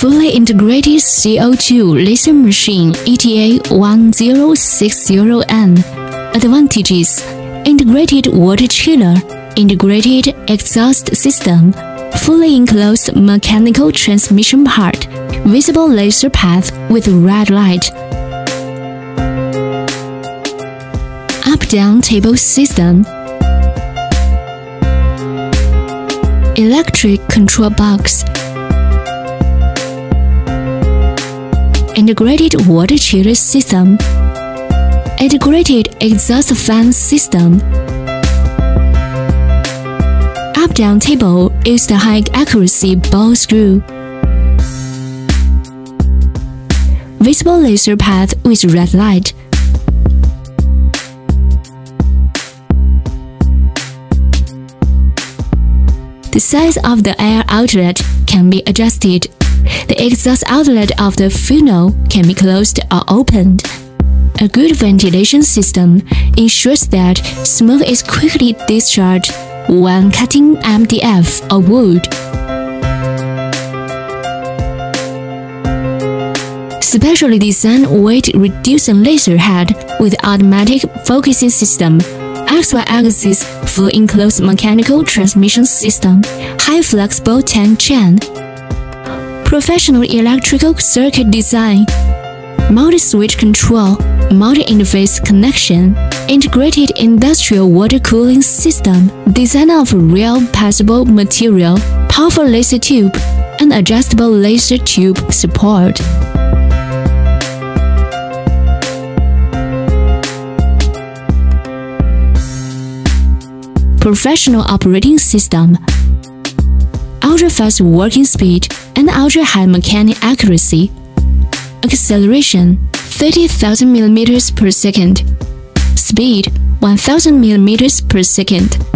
fully integrated CO2 laser machine ETA 1060N. Advantages Integrated water chiller, integrated exhaust system, fully enclosed mechanical transmission part, visible laser path with red light. Up-down table system. Electric control box. Integrated water chiller system. Integrated exhaust fan system. Up-down table is the high accuracy ball screw. Visible laser path with red light. The size of the air outlet can be adjusted. The exhaust outlet of the funnel can be closed or opened. A good ventilation system ensures that smoke is quickly discharged when cutting MDF or wood. Specially designed weight-reducing laser head with automatic focusing system XY axis full enclosed mechanical transmission system, high flexible tank chain, professional electrical circuit design, multi-switch control, multi-interface connection, integrated industrial water cooling system, design of real passable material, powerful laser tube, and adjustable laser tube support. Professional operating system, ultra-fast working speed, and ultra-high mechanic accuracy. Acceleration 30,000 mm per second. Speed 1000 mm per second.